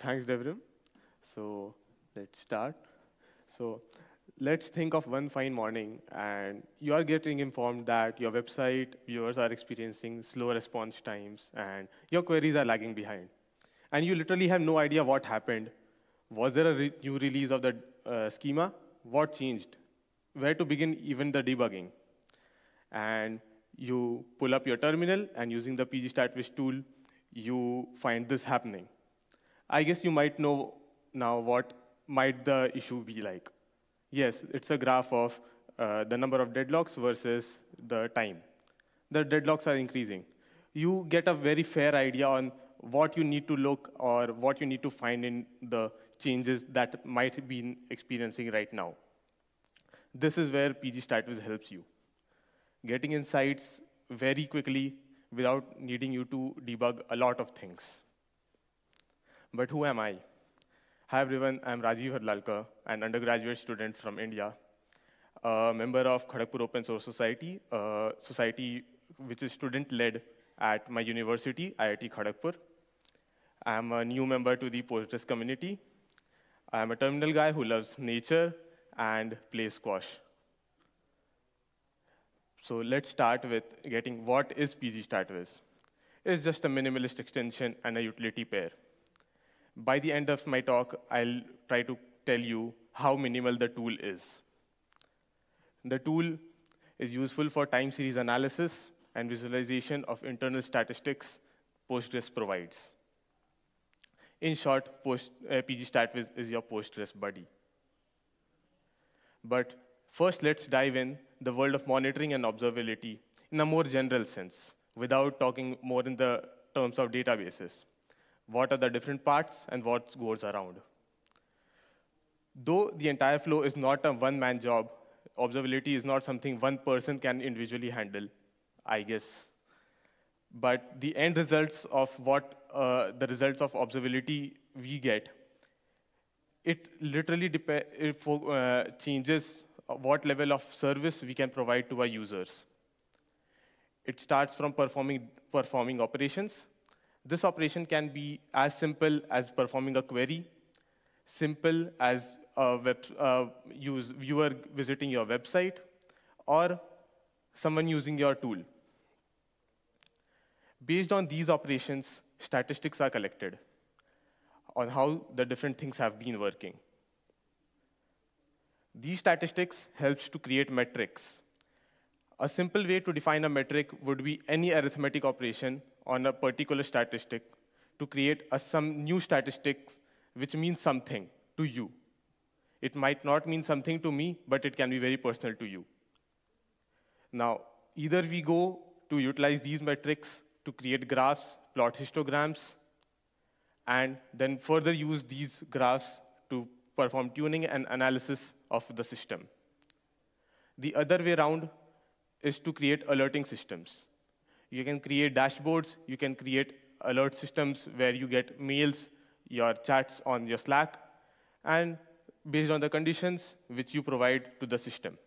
Thanks, Devrim. So let's start. So let's think of one fine morning and you are getting informed that your website viewers are experiencing slow response times and your queries are lagging behind. And you literally have no idea what happened. Was there a re new release of the uh, schema? What changed? Where to begin even the debugging? And you pull up your terminal and using the pgstatviz tool, you find this happening. I guess you might know now what might the issue be like. Yes, it's a graph of uh, the number of deadlocks versus the time. The deadlocks are increasing. You get a very fair idea on what you need to look or what you need to find in the changes that might be experiencing right now. This is where pgstatviz helps you. Getting insights very quickly without needing you to debug a lot of things. But who am I? Hi everyone, I'm Rajiv Harlalka, an undergraduate student from India, a member of Kharagpur Open Source Society, a society which is student-led at my university, IIT Kharagpur. I'm a new member to the Postgres community. I'm a terminal guy who loves nature and plays squash. So let's start with getting what is pgstatviz. It's just a minimalist extension and a utility pair. By the end of my talk, I'll try to tell you how minimal the tool is. The tool is useful for time series analysis and visualization of internal statistics Postgres provides. In short, Post, uh, is your Postgres buddy. But first, let's dive in the world of monitoring and observability in a more general sense, without talking more in the terms of databases. What are the different parts and what goes around? Though the entire flow is not a one-man job, observability is not something one person can individually handle, I guess. But the end results of what uh, the results of observability we get, it literally it uh, changes what level of service we can provide to our users. It starts from performing, performing operations. This operation can be as simple as performing a query, simple as a web, uh, use, viewer visiting your website, or someone using your tool. Based on these operations, statistics are collected on how the different things have been working. These statistics helps to create metrics. A simple way to define a metric would be any arithmetic operation on a particular statistic to create a some new statistic which means something to you. It might not mean something to me, but it can be very personal to you. Now, either we go to utilize these metrics to create graphs, plot histograms, and then further use these graphs to perform tuning and analysis of the system. The other way around is to create alerting systems. You can create dashboards, you can create alert systems where you get mails, your chats on your Slack, and based on the conditions which you provide to the system.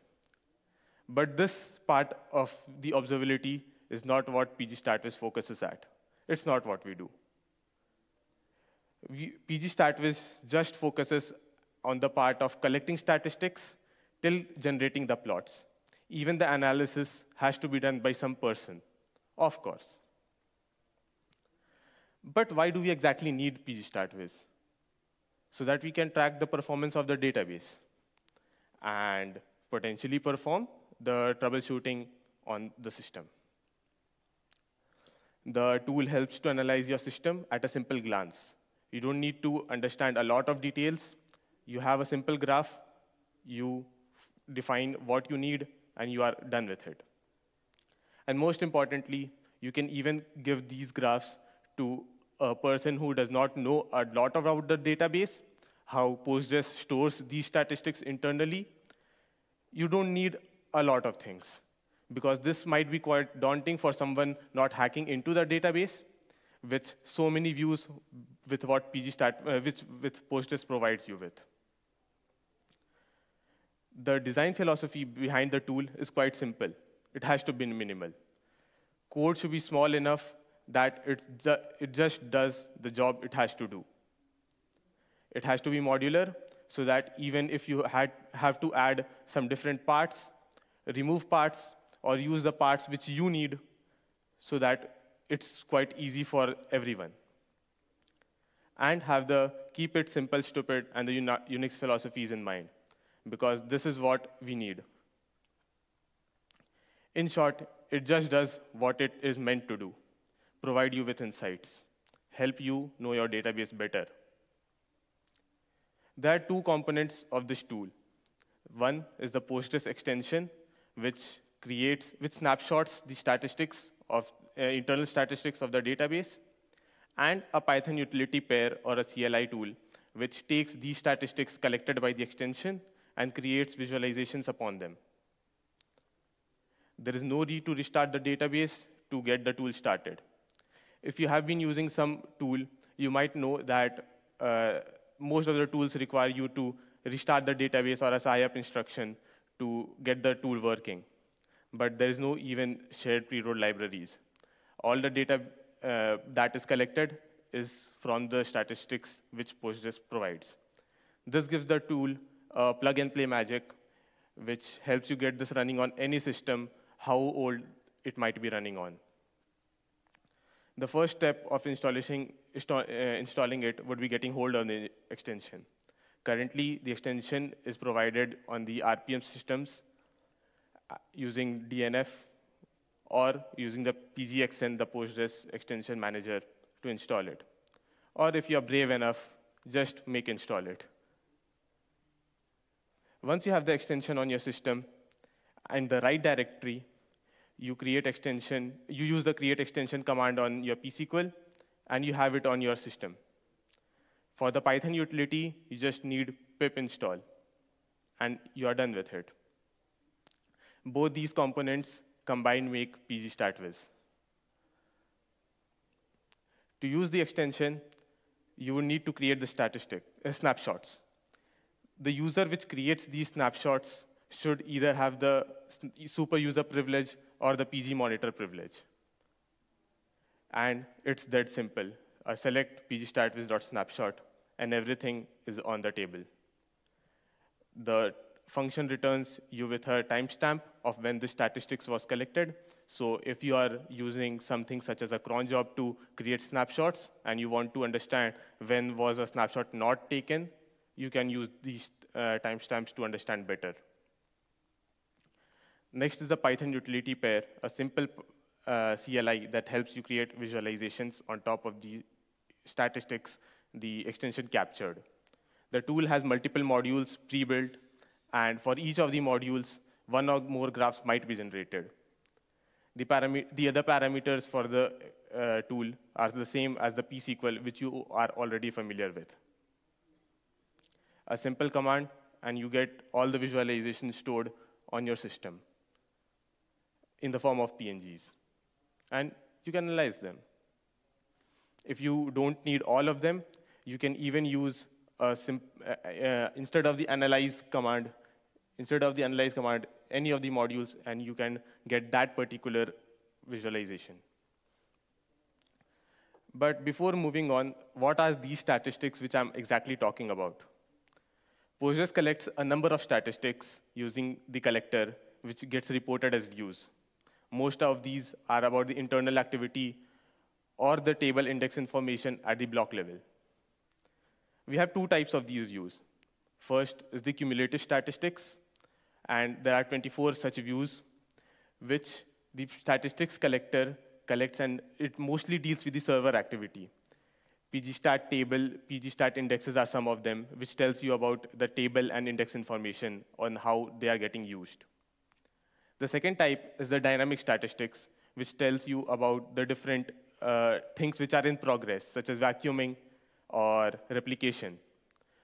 But this part of the observability is not what pgstatviz focuses at. It's not what we do. We, just focuses on the part of collecting statistics till generating the plots. Even the analysis has to be done by some person, of course. But why do we exactly need pgstatviz? So that we can track the performance of the database and potentially perform the troubleshooting on the system. The tool helps to analyze your system at a simple glance. You don't need to understand a lot of details you have a simple graph, you define what you need, and you are done with it. And most importantly, you can even give these graphs to a person who does not know a lot about the database, how Postgres stores these statistics internally. You don't need a lot of things because this might be quite daunting for someone not hacking into the database with so many views with what pgstat, uh, which, with Postgres provides you with the design philosophy behind the tool is quite simple. It has to be minimal. Code should be small enough that it, it just does the job it has to do. It has to be modular so that even if you had, have to add some different parts, remove parts, or use the parts which you need so that it's quite easy for everyone. And have the keep it simple, stupid, and the Unix philosophies in mind, because this is what we need. In short, it just does what it is meant to do, provide you with insights, help you know your database better. There are two components of this tool. One is the Postgres extension, which creates, which snapshots the statistics of uh, internal statistics of the database, and a Python utility pair or a CLI tool, which takes these statistics collected by the extension and creates visualizations upon them. There is no need to restart the database to get the tool started. If you have been using some tool, you might know that uh, most of the tools require you to restart the database or a SIGHUP instruction to get the tool working. But there is no even shared preload libraries. All the data uh, that is collected is from the statistics which Postgres provides. This gives the tool a plug-and-play magic, which helps you get this running on any system, how old it might be running on. The first step of installing, uh, installing it would be getting hold of the extension. Currently, the extension is provided on the RPM systems uh, using DNF or using the PGXN, the Postgres extension manager, to install it. Or if you're brave enough, just make install it. Once you have the extension on your system and the right directory, you create extension, you use the create extension command on your psql, and you have it on your system. For the Python utility, you just need pip install, and you are done with it. Both these components combined make pgstatviz. To use the extension, you would need to create the statistic, uh, snapshots. The user which creates these snapshots should either have the super user privilege or the PG monitor privilege. And it's that simple. I select pgstatviz.snapshot, and everything is on the table. The function returns you with a timestamp of when the statistics was collected. So if you are using something such as a cron job to create snapshots, and you want to understand when was a snapshot not taken, you can use these uh, timestamps to understand better. Next is the Python utility pair, a simple uh, CLI that helps you create visualizations on top of the statistics the extension captured. The tool has multiple modules pre-built, and for each of the modules, one or more graphs might be generated. The, the other parameters for the uh, tool are the same as the psql, which you are already familiar with. A simple command, and you get all the visualizations stored on your system in the form of PNGs. And you can analyze them. If you don't need all of them, you can even use uh, uh, instead of the analyze command, instead of the analyze command, any of the modules, and you can get that particular visualization. But before moving on, what are these statistics which I'm exactly talking about? Postgres collects a number of statistics using the collector, which gets reported as views. Most of these are about the internal activity or the table index information at the block level. We have two types of these views. First is the cumulative statistics, and there are 24 such views, which the statistics collector collects, and it mostly deals with the server activity. pgstat table, pgstat indexes are some of them, which tells you about the table and index information on how they are getting used. The second type is the dynamic statistics, which tells you about the different uh, things which are in progress, such as vacuuming or replication.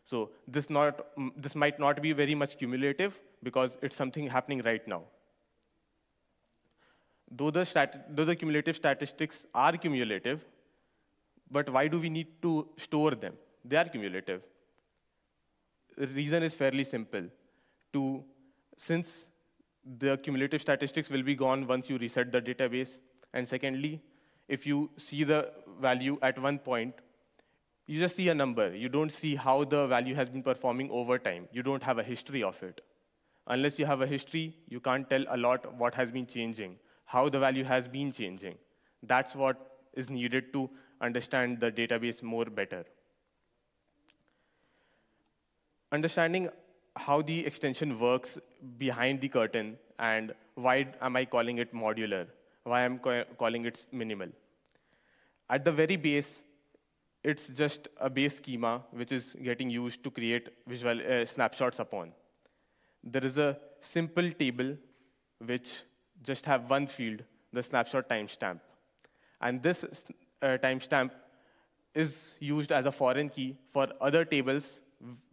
So this, not, this might not be very much cumulative because it's something happening right now. Though the, though the cumulative statistics are cumulative, but why do we need to store them? They are cumulative. The reason is fairly simple. To, since the cumulative statistics will be gone once you reset the database. And secondly, if you see the value at one point, you just see a number. You don't see how the value has been performing over time. You don't have a history of it. Unless you have a history, you can't tell a lot what has been changing, how the value has been changing. That's what is needed to understand the database more better. Understanding how the extension works behind the curtain and why am I calling it modular, why am I'm calling it minimal. At the very base, it's just a base schema which is getting used to create visual uh, snapshots upon. There is a simple table which just have one field, the snapshot timestamp. And this uh, timestamp is used as a foreign key for other tables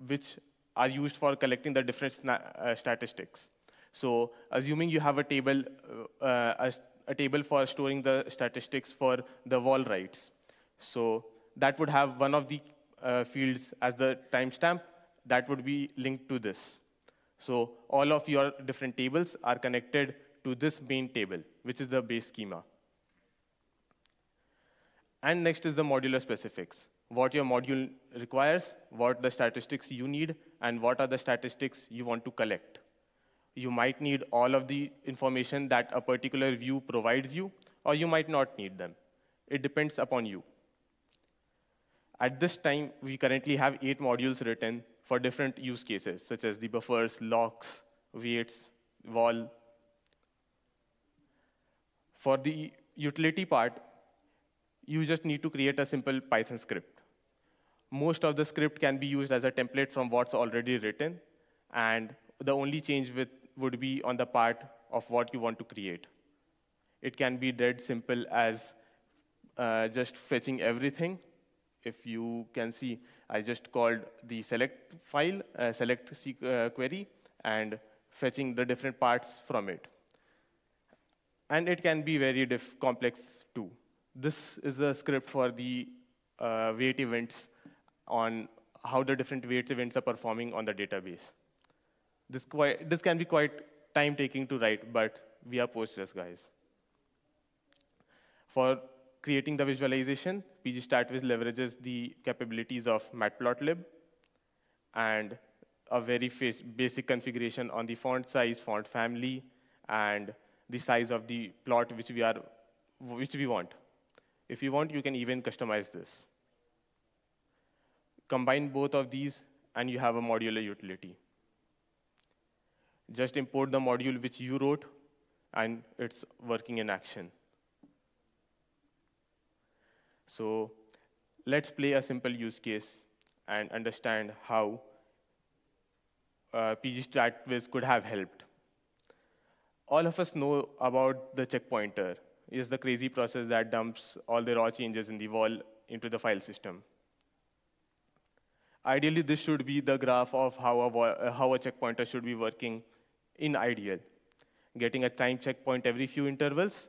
which are used for collecting the different uh, statistics. So assuming you have a table, uh, a, a, table for storing the statistics for the WAL writes. So that would have one of the uh, fields as the timestamp that would be linked to this. So all of your different tables are connected to this main table, which is the base schema. And next is the modular specifics. What your module requires, what the statistics you need, and what are the statistics you want to collect. You might need all of the information that a particular view provides you, or you might not need them. It depends upon you. At this time, we currently have eight modules written for different use cases, such as the buffers, locks, waits, WAL. For the utility part, you just need to create a simple Python script. Most of the script can be used as a template from what's already written, and the only change with, would be on the part of what you want to create. It can be dead simple as uh, just fetching everything. If you can see, I just called the select file, uh, select uh, query, and fetching the different parts from it. And it can be very complex too. This is a script for the uh, wait events on how the different wait events are performing on the database. This, quite, this can be quite time-taking to write, but we are Postgres guys. For creating the visualization, pgStatViz leverages the capabilities of matplotlib and a very basic configuration on the font size, font family, and the size of the plot which we, are, which we want. If you want, you can even customize this. Combine both of these, and you have a modular utility. Just import the module which you wrote, and it's working in action. So let's play a simple use case and understand how uh, pgStatViz could have helped. All of us know about the checkpointer is the crazy process that dumps all the raw changes in the WAL into the file system. Ideally, this should be the graph of how a, how a checkpointer should be working in ideal, getting a time checkpoint every few intervals,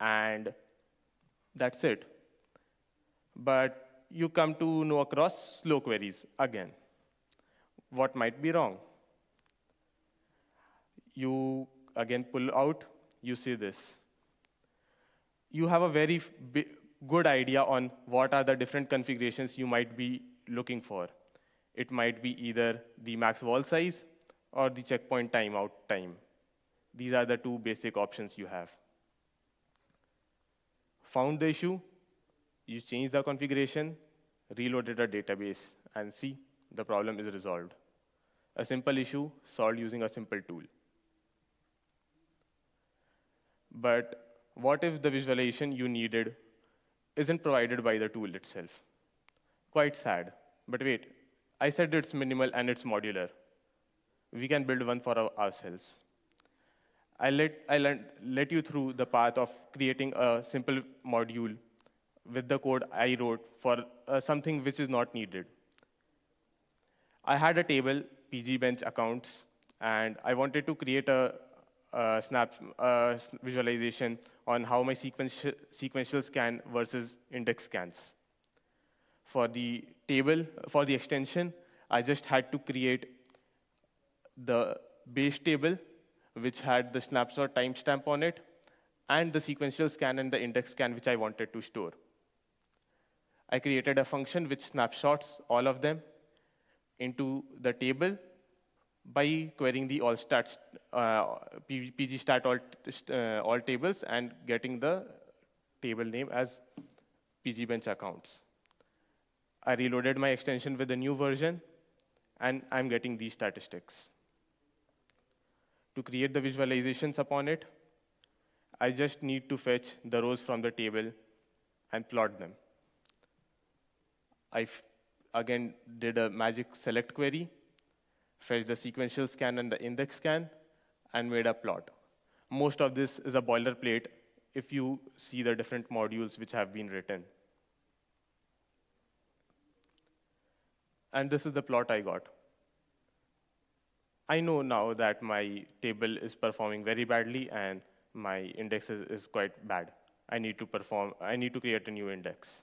and that's it. But you come to know across slow queries again. What might be wrong? You again pull out, you see this you have a very good idea on what are the different configurations you might be looking for. It might be either the max WAL size or the checkpoint timeout time. These are the two basic options you have. Found the issue, you change the configuration, reloaded a database, and see, the problem is resolved. A simple issue solved using a simple tool. But what if the visualization you needed isn't provided by the tool itself? Quite sad. But wait, I said it's minimal and it's modular. We can build one for ourselves. I let, I let, you through the path of creating a simple module with the code I wrote for uh, something which is not needed. I had a table, pgbench accounts, and I wanted to create a uh, snap uh, visualization on how my sequential, sequential scan versus index scans. For the table, for the extension, I just had to create the base table, which had the snapshot timestamp on it, and the sequential scan and the index scan, which I wanted to store. I created a function which snapshots all of them into the table by querying the all stats, uh, pgstat all, uh, all tables and getting the table name as pgbench accounts. I reloaded my extension with a new version, and I'm getting these statistics. To create the visualizations upon it, I just need to fetch the rows from the table and plot them. I again did a magic select query, fetched the sequential scan and the index scan, and made a plot. Most of this is a boilerplate if you see the different modules which have been written. And this is the plot I got. I know now that my table is performing very badly and my index is, is quite bad. I need to perform, I need to create a new index.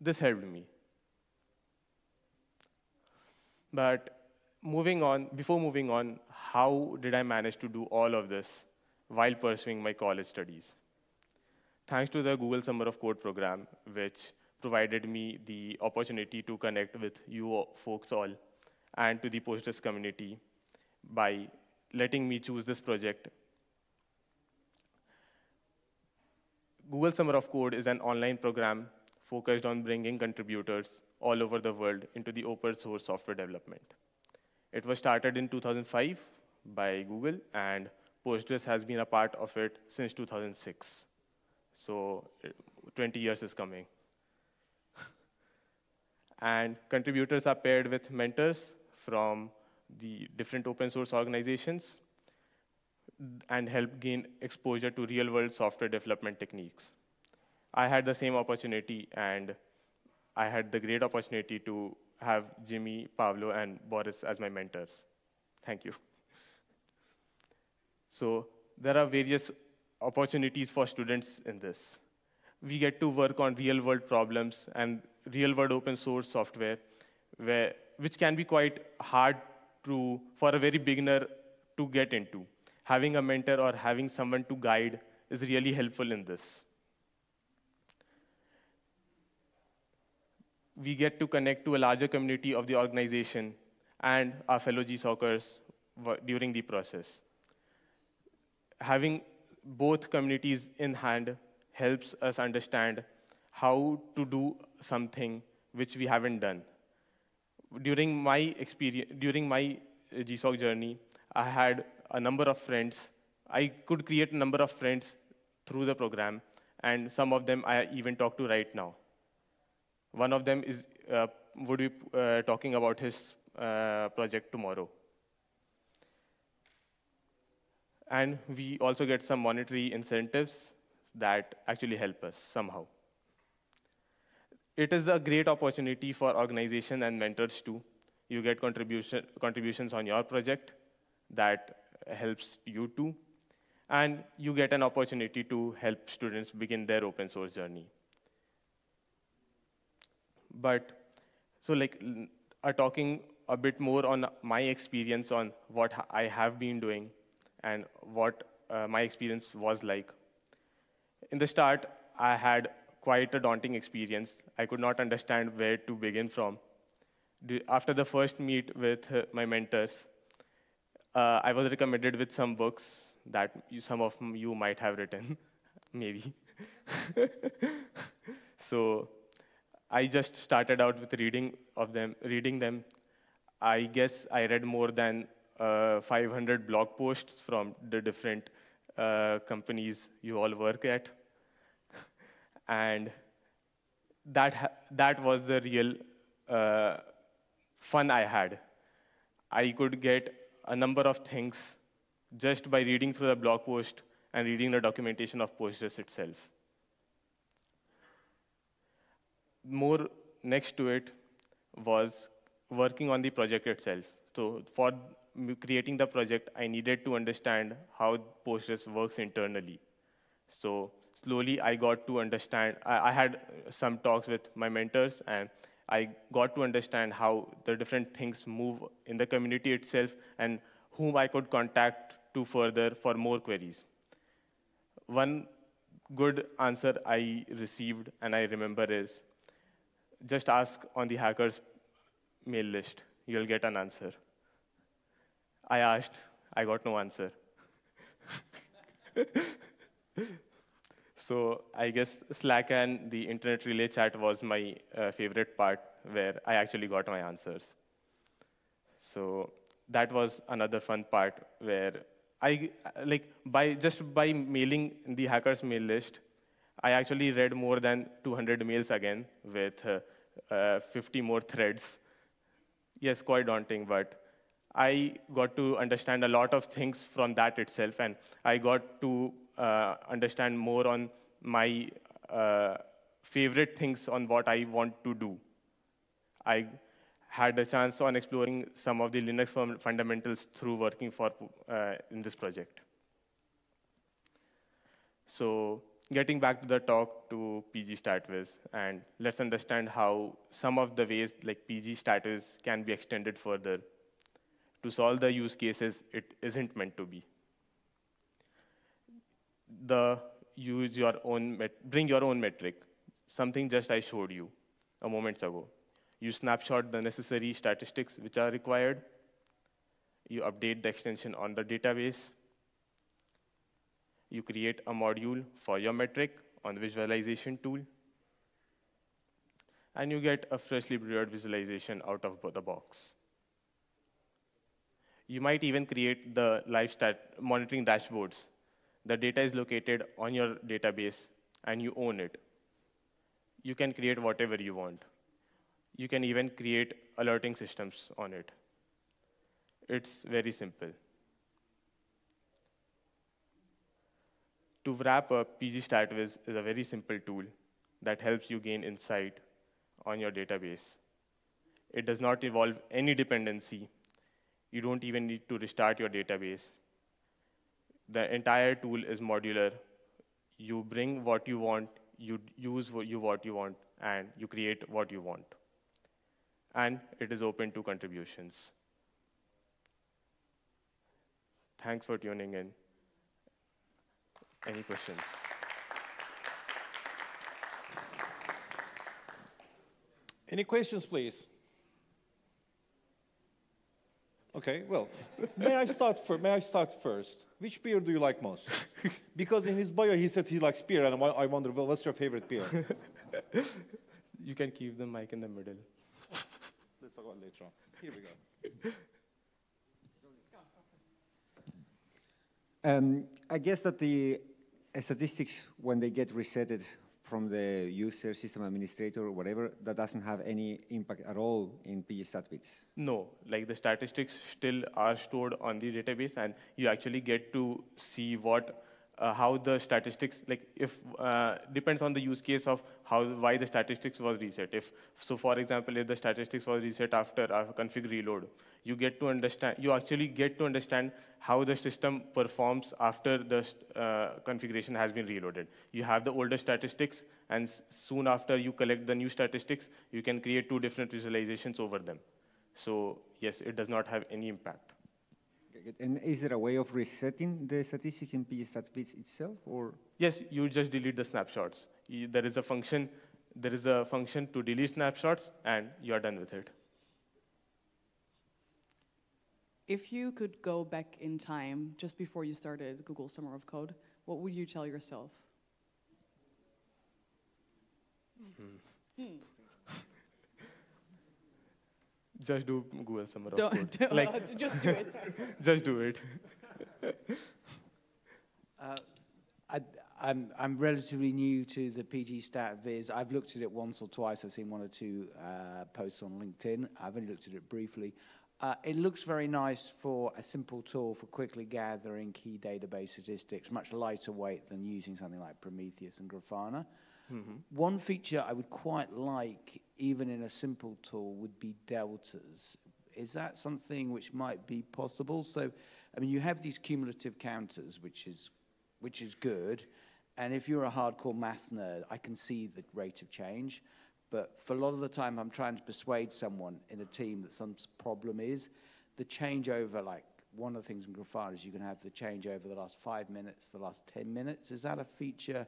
This helped me. But moving on, before moving on, how did I manage to do all of this while pursuing my college studies? Thanks to the Google Summer of Code program, which provided me the opportunity to connect with you folks all and to the Postgres community by letting me choose this project. Google Summer of Code is an online program focused on bringing contributors all over the world into the open source software development. It was started in 2005 by Google, and Postgres has been a part of it since 2006. So 20 years is coming. And contributors are paired with mentors from the different open source organizations and help gain exposure to real world software development techniques. I had the same opportunity and I had the great opportunity to have Jimmy, Pablo, and Boris as my mentors. Thank you. So there are various opportunities for students in this. We get to work on real world problems and real world open source software, where, which can be quite hard to, for a very beginner to get into. Having a mentor or having someone to guide is really helpful in this. We get to connect to a larger community of the organization and our fellow GSOCers during the process. Having both communities in hand helps us understand how to do something which we haven't done during my experience, during my uh, GSOC journey, I had a number of friends. I could create a number of friends through the program, and some of them I even talk to right now. One of them is uh, would be uh, talking about his uh, project tomorrow. And we also get some monetary incentives that actually help us somehow. It is a great opportunity for organization and mentors too. You get contribution, contributions on your project that helps you too. And you get an opportunity to help students begin their open source journey. But so like are talking a bit more on my experience on what I have been doing and what uh, my experience was like. In the start, I had quite a daunting experience. I could not understand where to begin from. After the first meet with uh, my mentors, uh, I was recommended with some books that you, some of you might have written, maybe. so I just started out with reading of them, reading them. I guess I read more than uh, 500 blog posts from the different uh, companies you all work at and that, that was the real uh, fun I had. I could get a number of things just by reading through the blog post and reading the documentation of Postgres itself. More next to it was working on the project itself. So for creating the project, I needed to understand how Postgres works internally. So slowly I got to understand, I, I had some talks with my mentors, and I got to understand how the different things move in the community itself and whom I could contact to further for more queries. One good answer I received and I remember is just ask on the hacker's mail list. You'll get an answer. I asked, I got no answer. so I guess Slack and the internet relay chat was my uh, favorite part where I actually got my answers. So that was another fun part where I, like, by just by mailing the hacker's mail list, I actually read more than 200 mails again with uh, uh, 50 more threads. Yes, quite daunting, but I got to understand a lot of things from that itself, and I got to uh, understand more on my uh, favorite things on what I want to do. I had a chance on exploring some of the Linux fundamentals through working for uh, in this project. So getting back to the talk to PG StatViz, and let's understand how some of the ways like PG StatViz can be extended further to solve the use cases it isn't meant to be. The use your own, bring your own metric, something just I showed you a moment ago. You snapshot the necessary statistics which are required. You update the extension on the database. You create a module for your metric on the visualization tool. And you get a freshly brewed visualization out of the box. You might even create the live stat monitoring dashboards. The data is located on your database, and you own it. You can create whatever you want. You can even create alerting systems on it. It's very simple. To wrap up, PG StatViz is a very simple tool that helps you gain insight on your database. It does not involve any dependency. You don't even need to restart your database. The entire tool is modular. You bring what you want, you use what you, what you want, and you create what you want and it is open to contributions. Thanks for tuning in. Any questions? Any questions, please? Okay, well, may I start for, May I start first? Which beer do you like most? because in his bio he said he likes beer, and I wonder, well, what's your favorite beer? you can keep the mic in the middle let's talk about later on. Here we go. Um, I guess that the statistics, when they get resetted from the user, system administrator, or whatever, that doesn't have any impact at all in PG bits. No, like the statistics still are stored on the database, and you actually get to see what uh, how the statistics, like if, uh, depends on the use case of how, why the statistics was reset. If, so for example, if the statistics was reset after a config reload, you get to understand, you actually get to understand how the system performs after the uh, configuration has been reloaded. You have the older statistics, and soon after you collect the new statistics, you can create two different visualizations over them. So yes, it does not have any impact. And is there a way of resetting the statistic in pgstat itself, or? Yes, you just delete the snapshots. You, there is a function. There is a function to delete snapshots, and you are done with it. If you could go back in time, just before you started Google Summer of Code, what would you tell yourself? Hmm. Hmm. Just do Google Summer of Don't, Code. Do, like, uh, just do it. just do it. uh, I, I'm, I'm relatively new to the PG Stat Viz. I've looked at it once or twice. I've seen one or two uh, posts on LinkedIn. I've only looked at it briefly. Uh, it looks very nice for a simple tool for quickly gathering key database statistics, much lighter weight than using something like Prometheus and Grafana. Mm-hmm. One feature I would quite like, even in a simple tool, would be deltas. Is that something which might be possible? So, I mean, you have these cumulative counters, which is, which is good. And if you're a hardcore math nerd, I can see the rate of change. But for a lot of the time, I'm trying to persuade someone in a team that some problem is the changeover, like one of the things in Grafana is you can have the changeover the last five minutes, the last 10 minutes. Is that a feature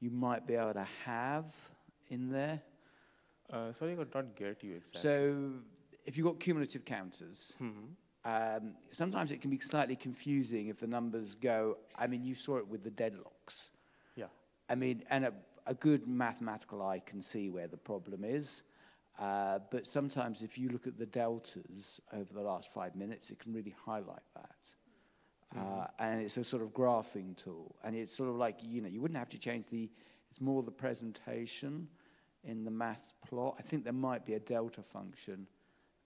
you might be able to have in there? Uh, sorry, I could not get you exactly. So if you've got cumulative counters, Mhm. um, sometimes it can be slightly confusing if the numbers go. I mean, you saw it with the deadlocks. Yeah. I mean, and a, a good mathematical eye can see where the problem is. Uh, but sometimes if you look at the deltas over the last five minutes, it can really highlight that. Uh, and it's a sort of graphing tool. And it's sort of like, you know, you wouldn't have to change the, it's more the presentation in the math plot. I think there might be a delta function.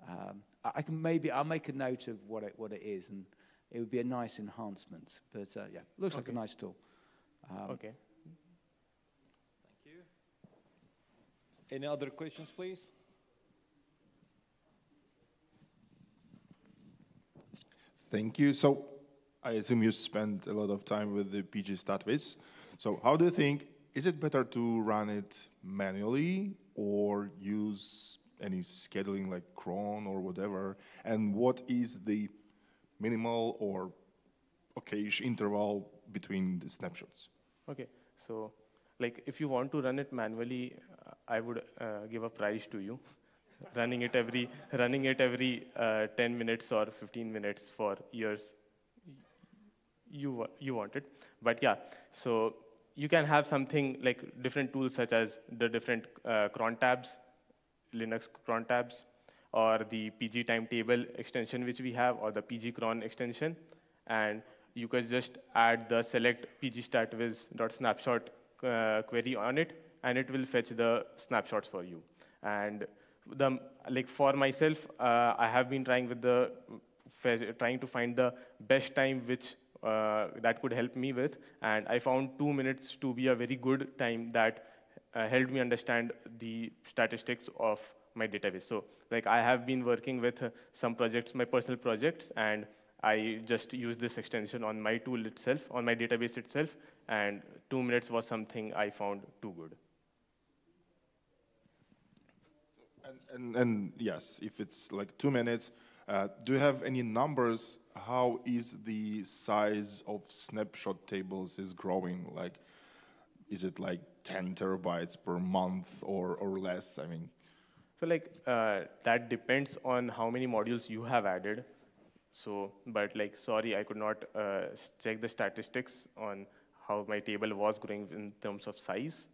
Um, I, I can maybe, I'll make a note of what it, what it is, and it would be a nice enhancement. But uh, yeah, looks like a nice tool. Um, okay. Thank you. Any other questions, please? Thank you. So I assume you spend a lot of time with the PG StatViz. So how do you think, is it better to run it manually or use any scheduling like cron or whatever? And what is the minimal or okayish interval between the snapshots? Okay, so like if you want to run it manually, I would uh, give a prize to you. running it every running it every uh, 10 minutes or 15 minutes for years. You you want it, but yeah. So you can have something like different tools such as the different uh, cron tabs, Linux cron tabs, or the PG timetable extension which we have, or the PG cron extension, and you could just add the select pgstatviz.snapshot uh, query on it, and it will fetch the snapshots for you. And the like for myself, uh, I have been trying with the trying to find the best time which uh, that could help me with, and I found two minutes to be a very good time that uh, helped me understand the statistics of my database. So, like I have been working with uh, some projects, my personal projects, and I just use this extension on my tool itself, on my database itself, and two minutes was something I found too good. And, and, and yes, if it's like two minutes, uh, do you have any numbers? How is the size of snapshot tables is growing? Like, is it like 10 terabytes per month or, or less? I mean, So like uh, that depends on how many modules you have added. So, but like, sorry, I could not uh, check the statistics on how my table was growing in terms of size.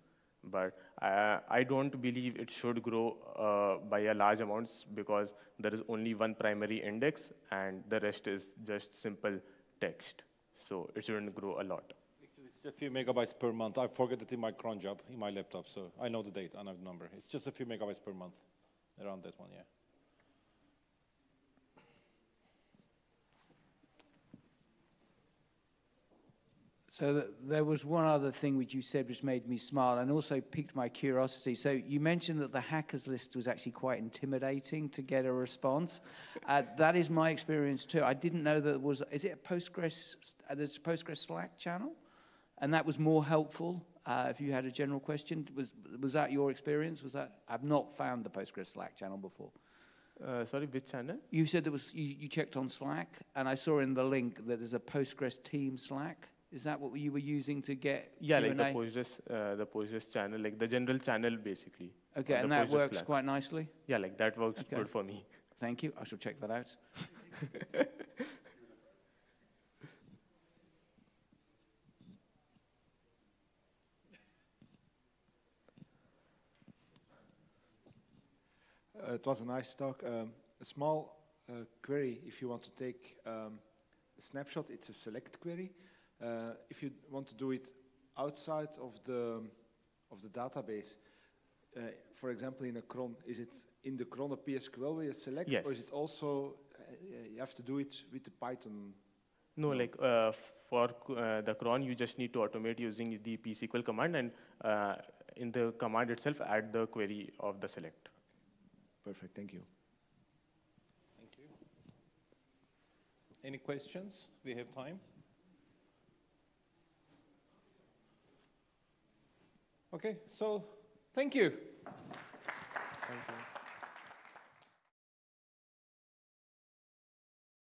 But uh, I don't believe it should grow uh, by a large amounts because there is only one primary index and the rest is just simple text. So it shouldn't grow a lot. Actually, it's just a few megabytes per month. I forget it in my cron job, in my laptop, so I know the date, I know the number. It's just a few megabytes per month, around that one, yeah. So th- there was one other thing which you said which made me smile and also piqued my curiosity. So you mentioned that the hackers list was actually quite intimidating to get a response. Uh, that is my experience too. I didn't know that was. Is it a Postgres? Uh, there's a Postgres Slack channel, and that was more helpful. Uh, if you had a general question, was was that your experience? Was that I've not found the Postgres Slack channel before. Uh, sorry, which channel? You said there was you, you checked on Slack, and I saw in the link that there's a Postgres team Slack. Is that what you were using to get? Yeah, like the Q&A? Postgres, uh, the Postgres channel, like the general channel basically. Okay, and that Postgres works Slack. quite nicely. Yeah, like that works Okay. good for me. Thank you. I shall check that out. Uh, it was a nice talk. Um, a small uh, query, if you want to take um, a snapshot, it's a select query. Uh, if you want to do it outside of the of the database, uh, for example, in a cron, is it in the cron a PSQL way a select, or is it also uh, you have to do it with the Python? No, No. like uh, for uh, the cron, you just need to automate using the psql command, and uh, in the command itself, add the query of the select. Perfect. Thank you. Thank you. Any questions? We have time. Okay, so thank you. Thank you.